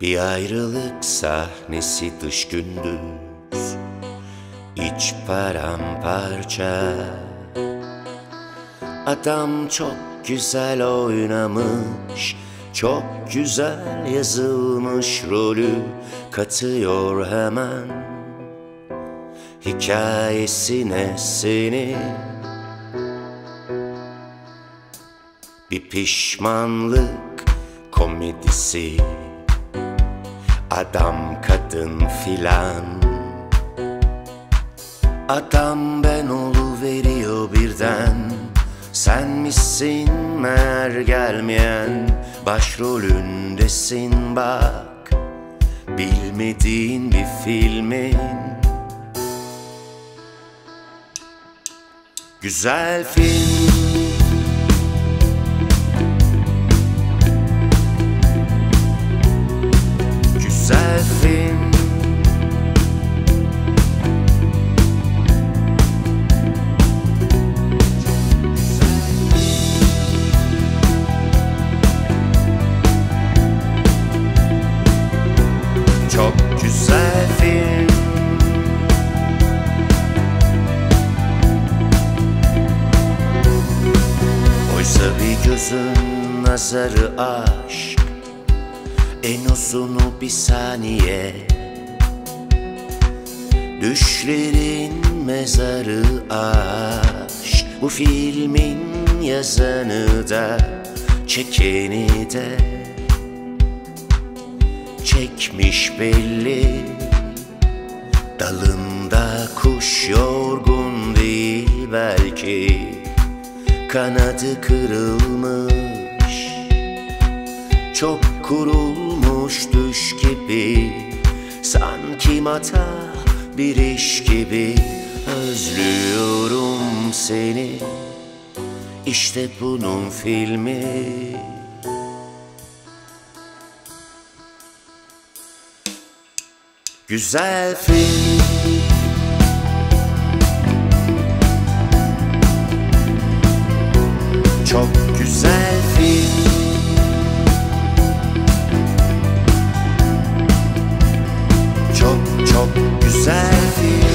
Bir ayrılık sahnesi dış gündüz. İç paramparça. Adam çok güzel oynamış Çok güzel yazılmış rolü Katıyor hemen. Hikayesine seni. Bir pişmanlık komedisi Adam kadın filan. Adam ben veriyor birden. Sen misin mer gelmeyen? Başrolündesin bak. Bilmediğin bir filmin. Güzel film gözün nazarı aşk En uzunu bir saniye. Düşlerin mezarı aşk Bu filmin yazanı da Çekeni de Çekmiş belli. Dalında kuş yorgun değil belki Kanadı kırılmış. Çok kurulmuş düş gibi Sanki mata bir iş gibi. Özlüyorum seni İşte bunun filmi. Güzel film çok güzeldi.